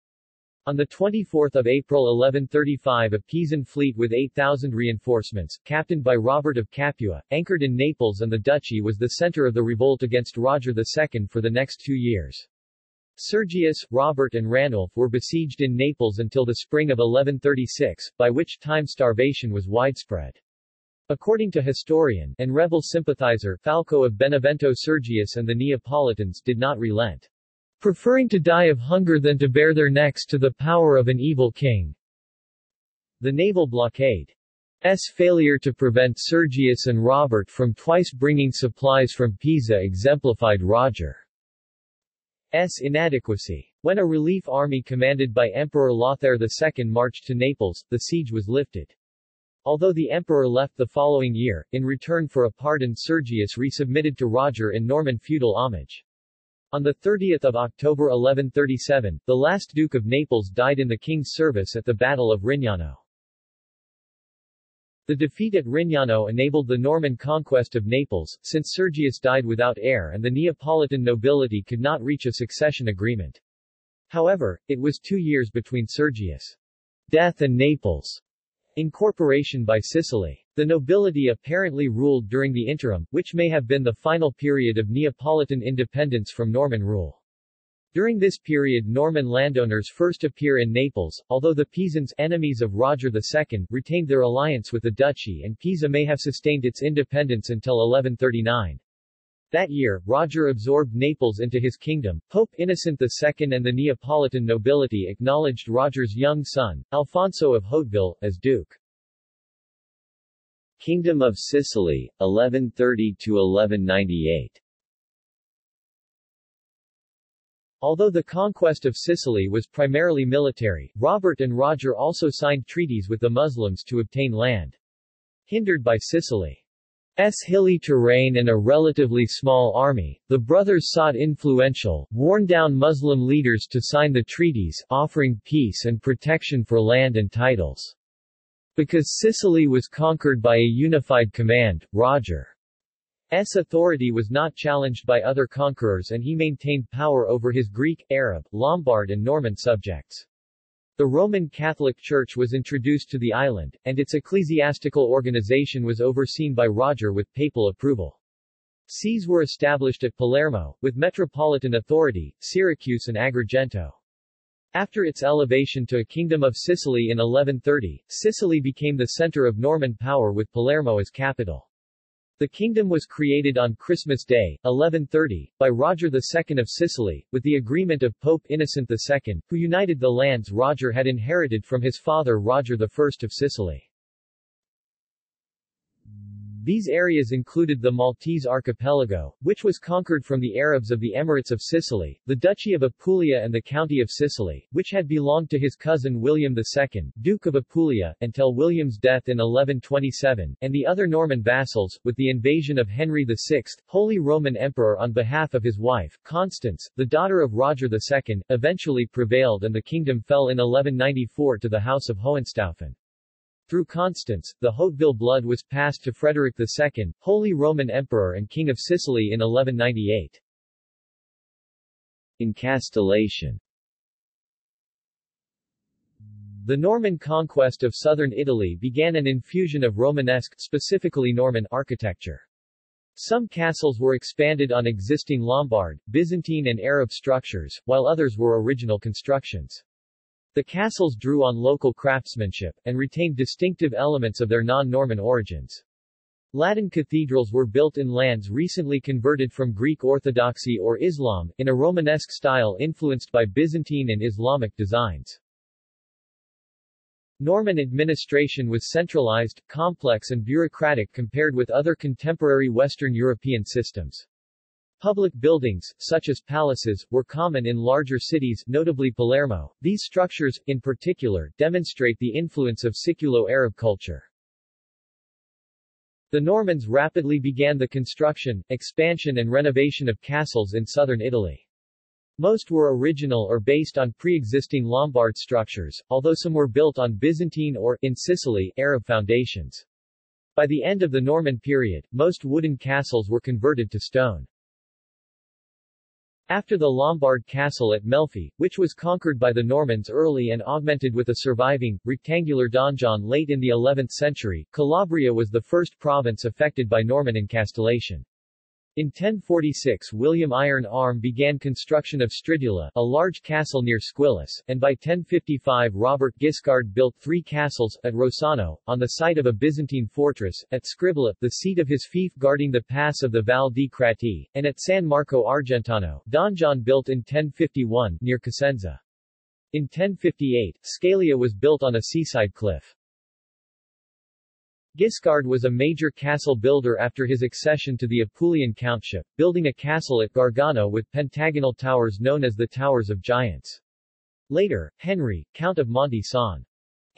On 24 April 1135 a Pisan fleet with 8,000 reinforcements, captained by Robert of Capua, anchored in Naples and the duchy was the center of the revolt against Roger II for the next two years. Sergius, Robert and Ranulf were besieged in Naples until the spring of 1136, by which time starvation was widespread. According to historian and rebel sympathizer Falco of Benevento Sergius and the Neapolitans did not relent preferring to die of hunger than to bare their necks to the power of an evil king. The naval blockade S. failure to prevent Sergius and Robert from twice bringing supplies from Pisa exemplified Roger's inadequacy. When a relief army commanded by Emperor Lothair II marched to Naples, the siege was lifted. Although the emperor left the following year, in return for a pardon Sergius resubmitted to Roger in Norman feudal homage. On 30 October 1137, the last Duke of Naples died in the king's service at the Battle of Rignano. The defeat at Rignano enabled the Norman conquest of Naples, since Sergius died without heir and the Neapolitan nobility could not reach a succession agreement. However, it was two years between Sergius' death and Naples' incorporation by Sicily. The nobility apparently ruled during the interim, which may have been the final period of Neapolitan independence from Norman rule. During this period Norman landowners first appear in Naples, although the Pisans enemies of Roger II retained their alliance with the duchy and Pisa may have sustained its independence until 1139. That year, Roger absorbed Naples into his kingdom. Pope Innocent II and the Neapolitan nobility acknowledged Roger's young son, Alfonso of Hauteville, as duke. Kingdom of Sicily, 1130–1198 Although the conquest of Sicily was primarily military, Robert and Roger also signed treaties with the Muslims to obtain land. Hindered by Sicily's hilly terrain and a relatively small army, the brothers sought influential, worn-down Muslim leaders to sign the treaties, offering peace and protection for land and titles. Because Sicily was conquered by a unified command, Roger's authority was not challenged by other conquerors and he maintained power over his Greek, Arab, Lombard and Norman subjects. The Roman Catholic Church was introduced to the island, and its ecclesiastical organization was overseen by Roger with papal approval. Sees were established at Palermo, with metropolitan authority, Syracuse and Agrigento. After its elevation to a kingdom of Sicily in 1130, Sicily became the center of Norman power with Palermo as capital. The kingdom was created on Christmas Day, 1130, by Roger II of Sicily, with the agreement of Pope Innocent II, who united the lands Roger had inherited from his father Roger I of Sicily. These areas included the Maltese archipelago, which was conquered from the Arabs of the Emirates of Sicily, the Duchy of Apulia and the County of Sicily, which had belonged to his cousin William II, Duke of Apulia, until William's death in 1127, and the other Norman vassals, with the invasion of Henry VI, Holy Roman Emperor on behalf of his wife, Constance, the daughter of Roger II, eventually prevailed and the kingdom fell in 1194 to the House of Hohenstaufen. Through Constance, the Hauteville blood was passed to Frederick II, Holy Roman Emperor and King of Sicily in 1198. Encastellation The Norman conquest of southern Italy began an infusion of Romanesque, specifically Norman, architecture. Some castles were expanded on existing Lombard, Byzantine and Arab structures, while others were original constructions. The castles drew on local craftsmanship, and retained distinctive elements of their non-Norman origins. Latin cathedrals were built in lands recently converted from Greek Orthodoxy or Islam, in a Romanesque style influenced by Byzantine and Islamic designs. Norman administration was centralized, complex and bureaucratic compared with other contemporary Western European systems. Public buildings, such as palaces, were common in larger cities, notably Palermo. These structures, in particular, demonstrate the influence of Siculo-Arab culture. The Normans rapidly began the construction, expansion and renovation of castles in southern Italy. Most were original or based on pre-existing Lombard structures, although some were built on Byzantine or, in Sicily, Arab foundations. By the end of the Norman period, most wooden castles were converted to stone. After the Lombard castle at Melfi, which was conquered by the Normans early and augmented with a surviving, rectangular donjon late in the 11th century, Calabria was the first province affected by Norman encastellation. In 1046 William Iron Arm began construction of Stridula, a large castle near Squillace, and by 1055 Robert Guiscard built three castles, at Rossano, on the site of a Byzantine fortress, at Scribula, the seat of his fief guarding the pass of the Val di Crati, and at San Marco Argentano, donjon built in 1051, near Cosenza. In 1058, Scalea was built on a seaside cliff. Guiscard was a major castle builder after his accession to the Apulian countship, building a castle at Gargano with pentagonal towers known as the Towers of Giants. Later, Henry, Count of Monte San.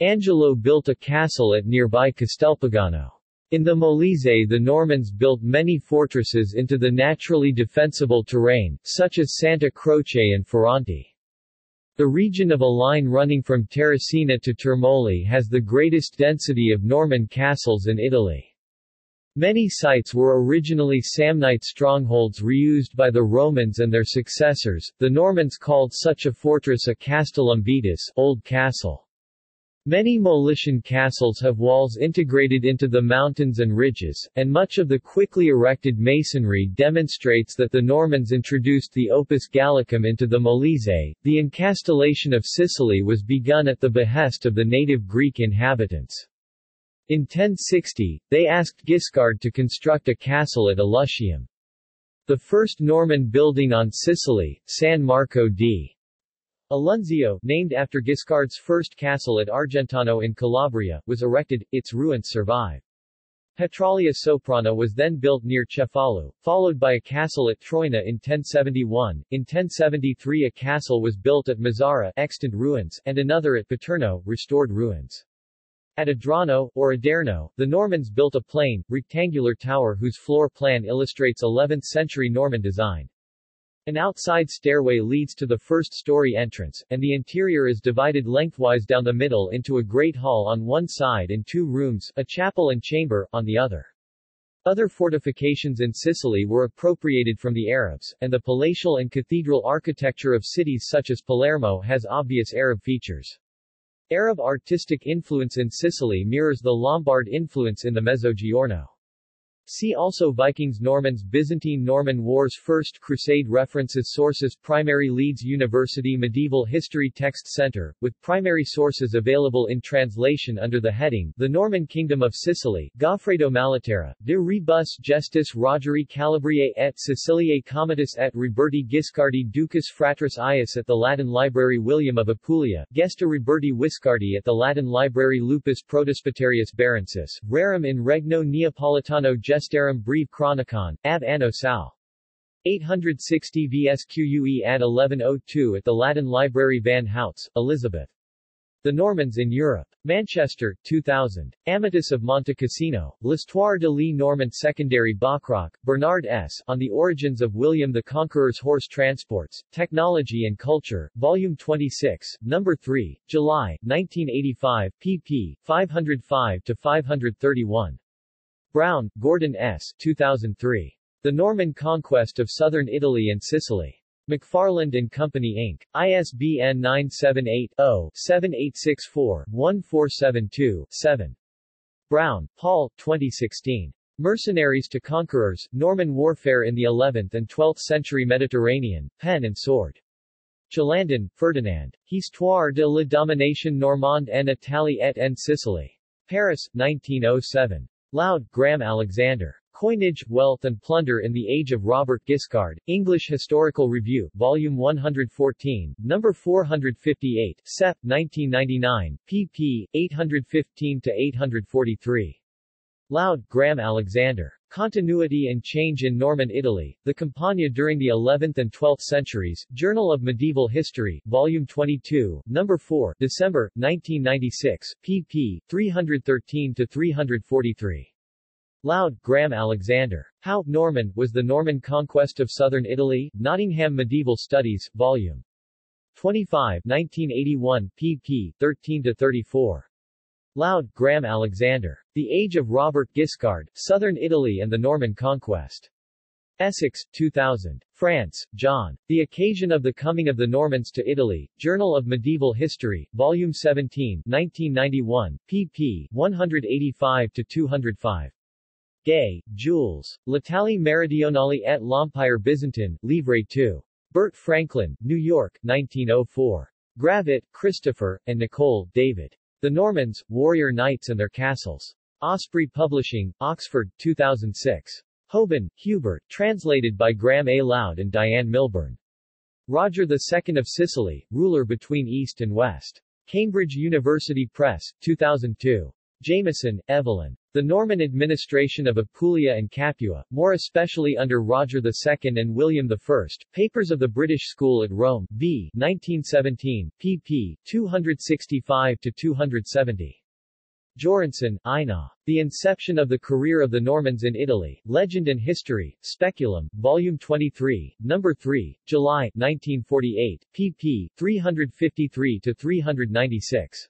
Angelo built a castle at nearby Castelpagano. In the Molise the Normans built many fortresses into the naturally defensible terrain, such as Santa Croce and Ferrante. The region of a line running from Terracina to Termoli has the greatest density of Norman castles in Italy. Many sites were originally Samnite strongholds reused by the Romans and their successors. The Normans called such a fortress a castellum vetus, old castle. Many Molician castles have walls integrated into the mountains and ridges, and much of the quickly erected masonry demonstrates that the Normans introduced the opus Gallicum into the Molise. The encastellation of Sicily was begun at the behest of the native Greek inhabitants. In 1060, they asked Guiscard to construct a castle at Aluntium. The first Norman building on Sicily, San Marco di Alunzio, named after Guiscard's first castle at Argentano in Calabria, was erected, its ruins survive. Petralia Soprana was then built near Cefalu, followed by a castle at Troina in 1071. In 1073 a castle was built at Mazara, extant ruins, and another at Paterno, restored ruins. At Adrano, or Aderno, the Normans built a plain, rectangular tower whose floor plan illustrates 11th-century Norman design. An outside stairway leads to the first-story entrance, and the interior is divided lengthwise down the middle into a great hall on one side and two rooms, a chapel and chamber, on the other. Other fortifications in Sicily were appropriated from the Arabs, and the palatial and cathedral architecture of cities such as Palermo has obvious Arab features. Arab artistic influence in Sicily mirrors the Lombard influence in the Mezzogiorno. See also Vikings Normans Byzantine Norman Wars First Crusade References Sources Primary Leeds University Medieval History Text Center, with primary sources available in translation under the heading The Norman Kingdom of Sicily, Goffredo Malaterra, De Rebus Gestis Rogeri Calabriae et Siciliae Comitis et Roberti Guiscardi Ducis Fratris Ius at the Latin Library William of Apulia, Gesta Roberti Wiscardi at the Latin Library Lupus Protospatharius Barensis, Rerum in Regno Neapolitano Gestarum Breve Chronicon, ab anno Sal. 860 VSQUE ad 1102 at the Latin Library Van Houts, Elizabeth. The Normans in Europe. Manchester, 2000. Amatus of Monte Cassino, L'Ystoire de li Normant Secondary Bachrach, Bernard S. On the Origins of William the Conqueror's Horse Transports, Technology and Culture, Volume 26, No. 3, July, 1985, pp. 505-531. Brown, Gordon S. 2003. The Norman Conquest of Southern Italy and Sicily. McFarland and Company Inc., ISBN 978-0-7864-1472-7. Brown, Paul, 2016. Mercenaries to Conquerors, Norman Warfare in the 11th and 12th Century Mediterranean, Pen and Sword. Chalandon, Ferdinand. Histoire de la domination normande en Italie et en Sicily. Paris, 1907. Loud, Graham Alexander. Coinage, Wealth and Plunder in the Age of Robert Guiscard, English Historical Review, Volume 114, No. 458, Sep. 1999, pp. 815-843. Loud, Graham Alexander. Continuity and Change in Norman Italy, The Campagna during the 11th and 12th Centuries, Journal of Medieval History, Volume 22, No. 4, December, 1996, pp. 313-343. Loud, Graham Alexander. How, Norman, was the Norman Conquest of Southern Italy? Nottingham Medieval Studies, Vol. 25, 1981, pp. 13-34. Loud, Graham Alexander. The Age of Robert Guiscard, Southern Italy and the Norman Conquest. Essex, 2000. France, John. The Occasion of the Coming of the Normans to Italy, Journal of Medieval History, Volume 17, 1991, pp. 185-205. Gay, Jules. L'Italie Meridionale et l'Empire Byzantin, Livre 2. Burt Franklin, New York, 1904. Gravett, Christopher, and Nicolle, David. The Normans, Warrior Knights and Their Castles. Osprey Publishing, Oxford, 2006. Houben, Hubert, translated by Graham A. Loud and Diane Milburn. Roger II of Sicily, ruler between East and West. Cambridge University Press, 2002. Jamison, Evelyn. The Norman administration of Apulia and Capua, more especially under Roger II and William I, Papers of the British School at Rome, v. 1917, pp. 265-270. Joranson, Einar. The Inception of the Career of the Normans in Italy, Legend and History, Speculum, Volume 23, No. 3, July, 1948, pp. 353-396.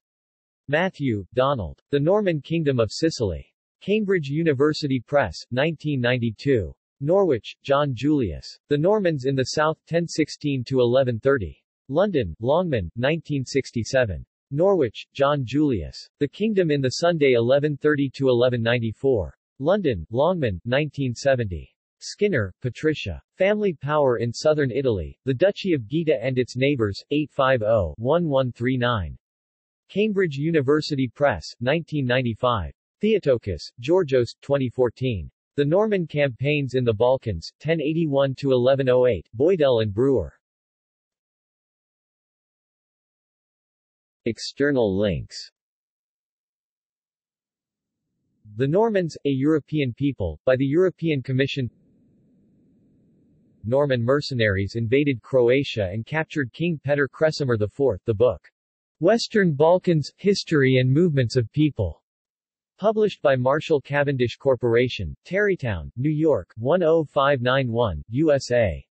Matthew, Donald. The Norman Kingdom of Sicily. Cambridge University Press, 1992. Norwich, John Julius. The Normans in the South, 1016-1130. London, Longman, 1967. Norwich, John Julius. The Kingdom in the Sunday 1130-1194. London, Longman, 1970. Skinner, Patricia. Family Power in Southern Italy, The Duchy of Gaeta and Its Neighbors, 850-1139. Cambridge University Press, 1995. Theotokis, Georgios, 2014. The Norman Campaigns in the Balkans, 1081-1108, Boydell and Brewer. External links The Normans, a European people, by the European Commission Norman mercenaries invaded Croatia and captured King Petar Kresimir IV, the book Western Balkans, History and Movements of People. Published by Marshall Cavendish Corporation, Tarrytown, New York, 10591, USA.